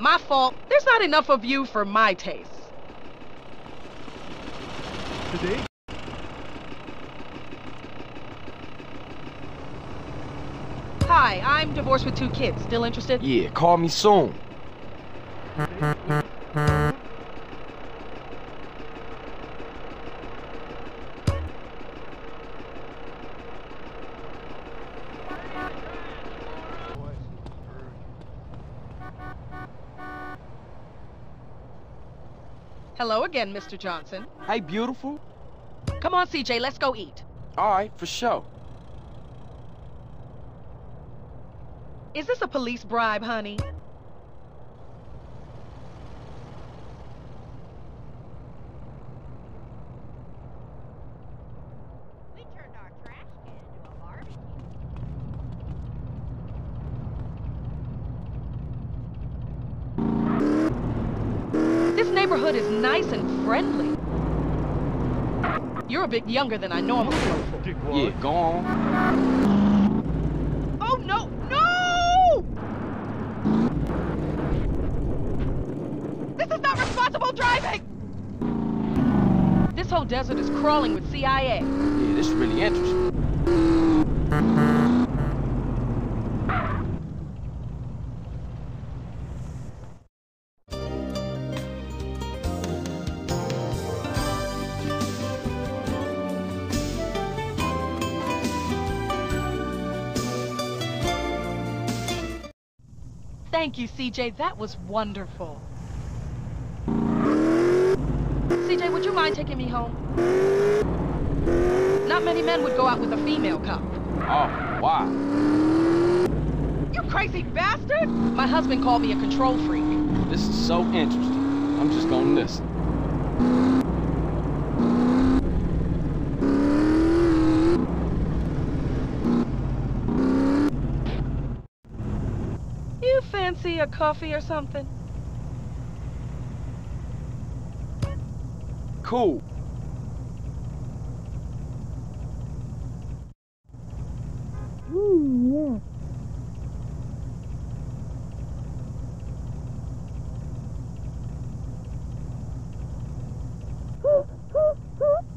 My fault. There's not enough of you for my taste. Today? Hi, I'm divorced with two kids. Still interested? Yeah, call me soon. Hello again, Mr. Johnson. Hey, beautiful. Come on, CJ, let's go eat. All right, for sure. Is this a police bribe, honey? Neighborhood is nice and friendly. You're a bit younger than I normally go for. Yeah, go on. Oh, no! No! This is not responsible driving! This whole desert is crawling with CIA. Yeah, this is really interesting. Thank you, CJ. That was wonderful. CJ, would you mind taking me home? Not many men would go out with a female cop. Oh, why? You crazy bastard! My husband called me a control freak. This is so interesting. I'm just gonna listen. You fancy a coffee or something? Cool.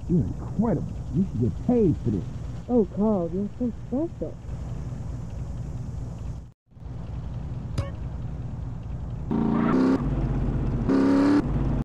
You're incredible. You should get paid for this. Oh, Carl, you're so special.